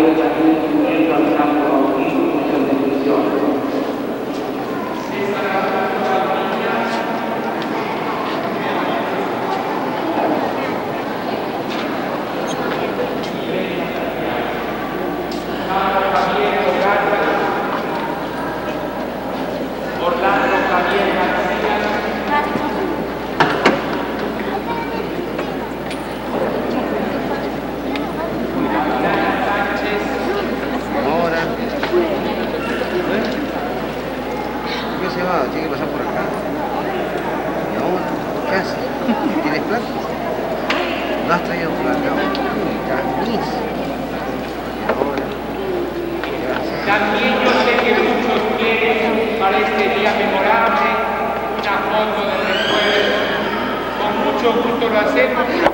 Gracias. mucho gusto lo hacemos.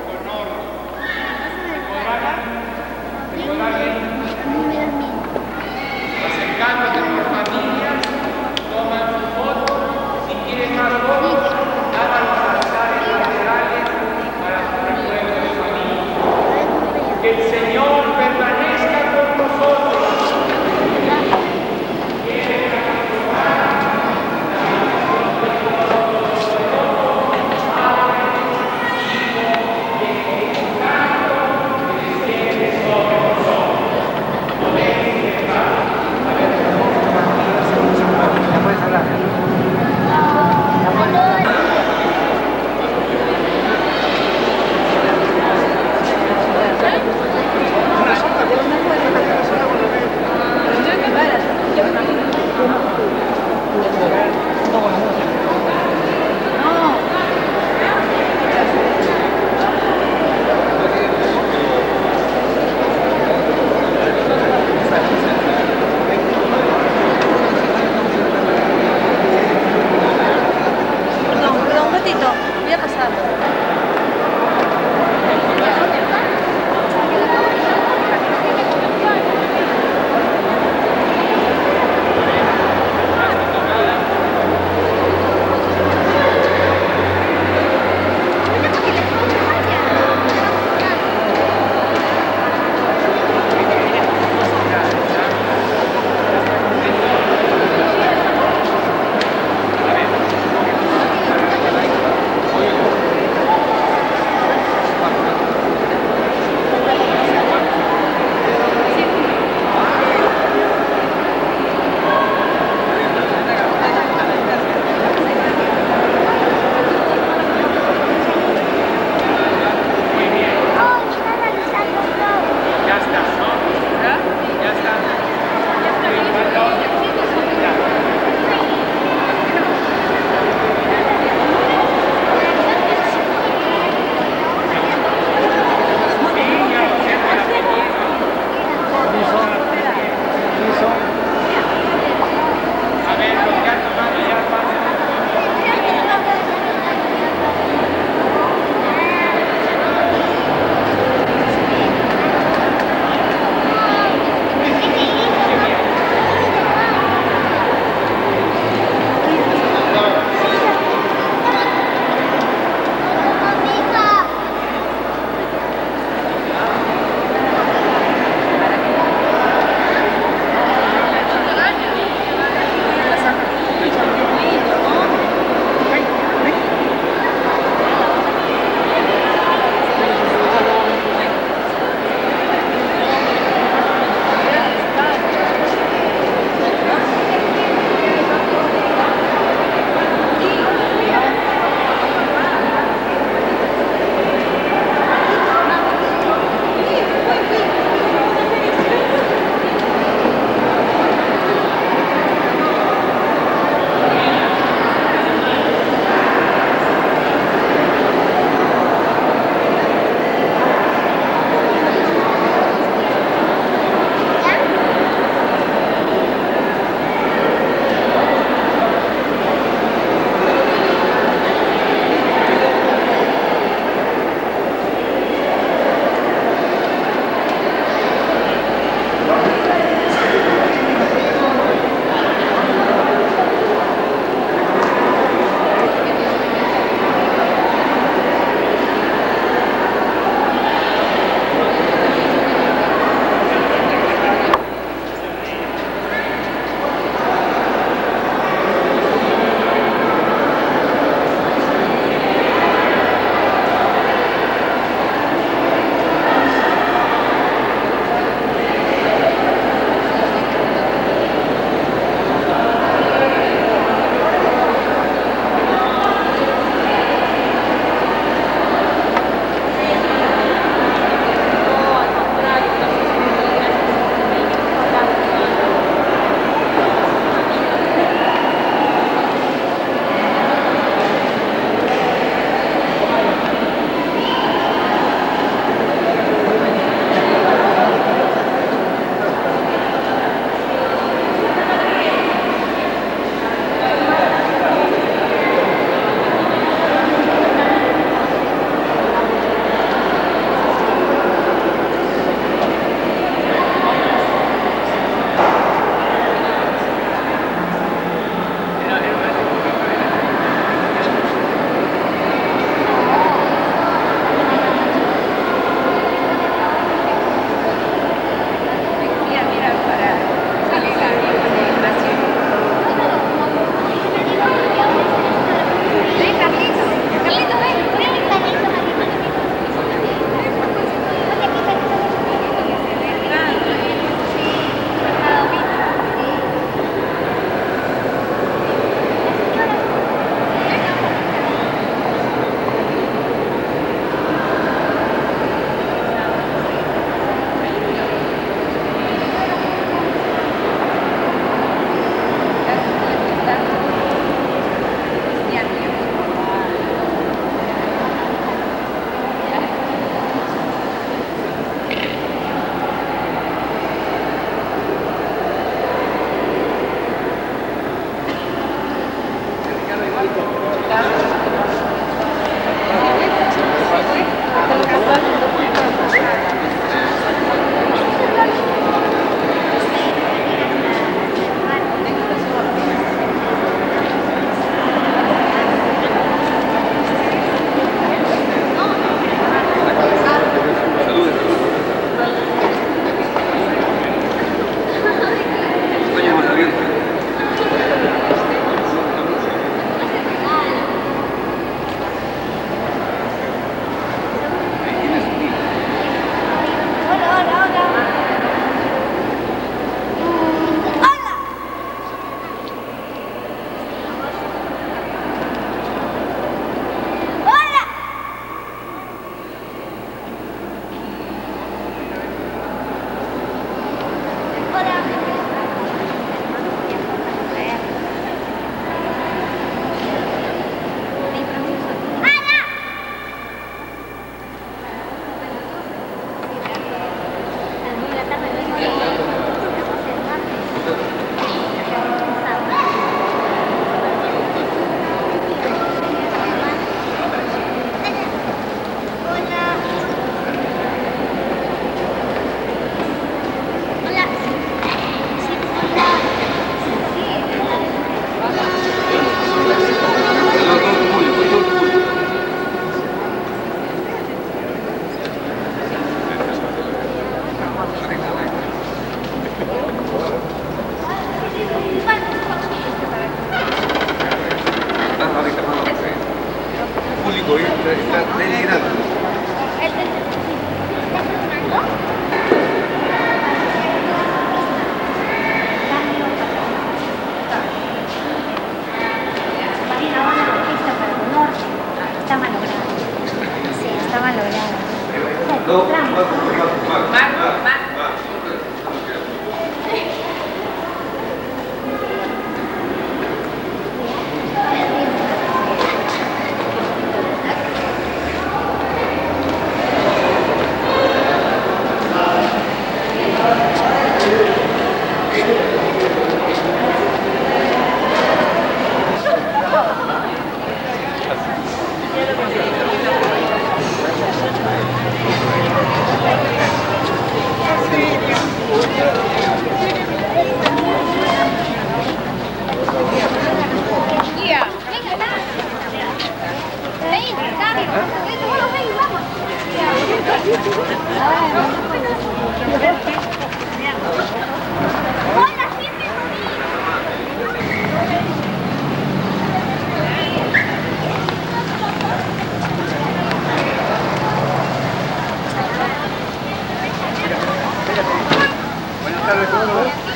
Buenas tardes, ¿cómo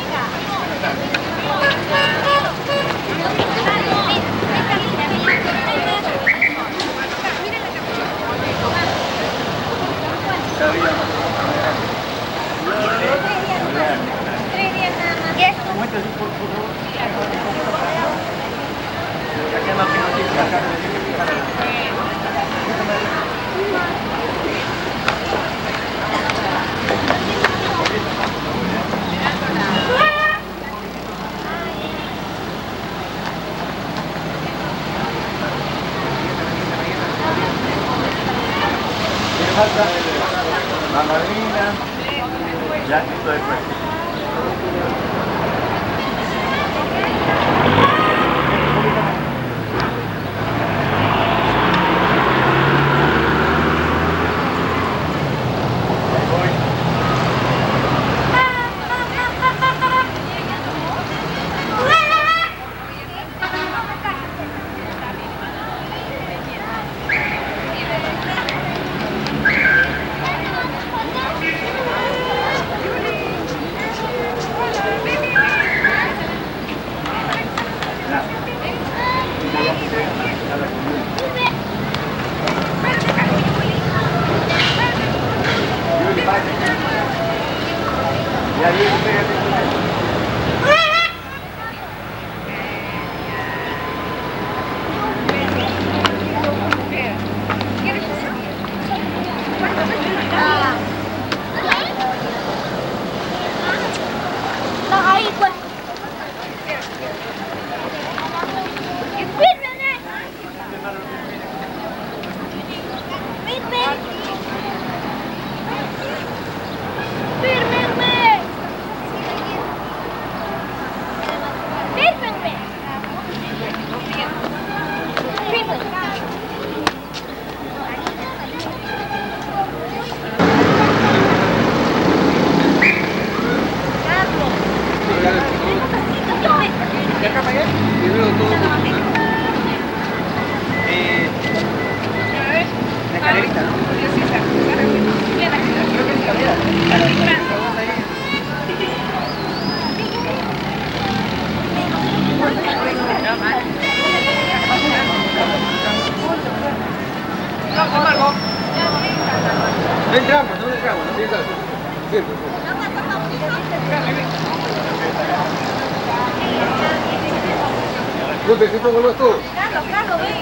la madrina, ya E aí ele ¿Dónde se pongo todos? Carlos, Carlos, ven.